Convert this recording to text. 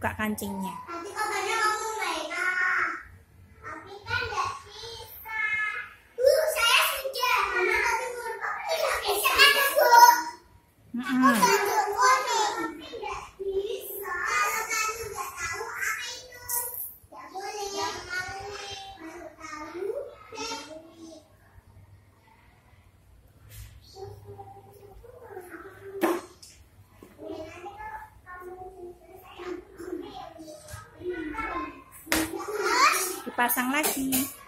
mancingnya. Nanti katanya kamu Dipasang lagi.